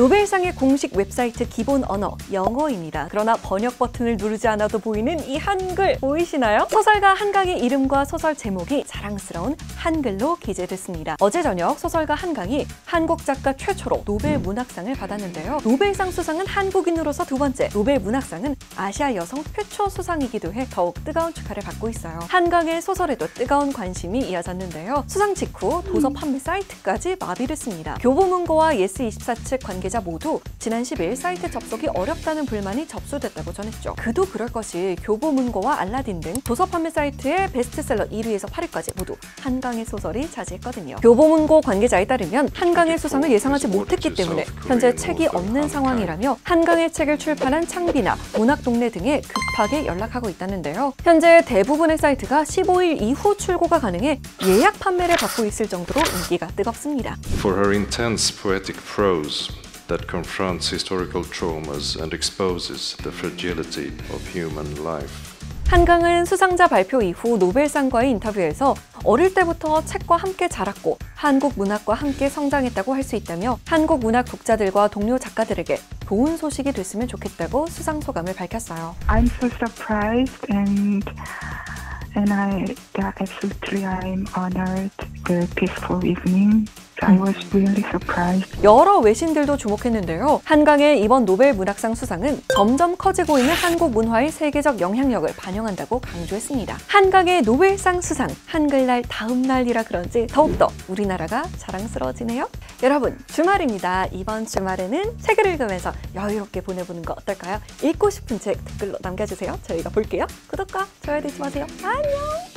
노벨상의 공식 웹사이트 기본 언어 영어입니다. 그러나 번역 버튼을 누르지 않아도 보이는 이 한글 보이시나요? 소설가 한강의 이름과 소설 제목이 자랑스러운 한글로 기재됐습니다. 어제 저녁 소설가 한강이 한국 작가 최초로 노벨 문학상을 받았는데요. 노벨상 수상은 한국인으로서 두 번째, 노벨 문학상은 아시아 여성 최초 수상이기도 해 더욱 뜨거운 축하를 받고 있어요. 한강의 소설에도 뜨거운 관심이 이어졌는데요. 수상 직후 도서 판매 사이트까지 마비됐습니다. 교보문고와 예스24 측 관계자 모두 지난 10일 사이트 접속이 어렵다는 불만이 접수됐다고 전했죠. 그도 그럴 것이 교보문고와 알라딘 등 도서 판매 사이트의 베스트셀러 1위에서 8위까지 모두 한강의 소설이 차지했거든요. 교보문고 관계자에 따르면 한강의 수상을 예상하지 못했기 때문에 현재 책이 없는 상황이라며 한강의 책을 출판한 창비나 문학동네 등에 급하게 연락하고 있다는데요. 현재 대부분의 사이트가 15일 이후 출고가 가능해 예약 판매를 받고 있을 정도로 인기가 뜨겁습니다. For her intense poetic prose that confronts historical traumas and exposes the fragility of human life. 한강은 수상자 발표 이후 노벨상과의 인터뷰에서 어릴 때부터 책과 함께 자랐고 한국 문학과 함께 성장했다고 할 수 있다며 한국 문학 독자들과 동료 작가들에게 좋은 소식이 됐으면 좋겠다고 수상 소감을 밝혔어요. I'm so surprised and and I yeah, absolutely I'm honored the peaceful evening. 여러 외신들도 주목했는데요. 한강의 이번 노벨 문학상 수상은 점점 커지고 있는 한국 문화의 세계적 영향력을 반영한다고 강조했습니다. 한강의 노벨상 수상, 한글날 다음 날이라 그런지 더욱더 우리나라가 자랑스러워지네요. 여러분, 주말입니다. 이번 주말에는 책을 읽으면서 여유롭게 보내보는 거 어떨까요? 읽고 싶은 책 댓글로 남겨주세요. 저희가 볼게요. 구독과 좋아요 잊지 마세요. 안녕!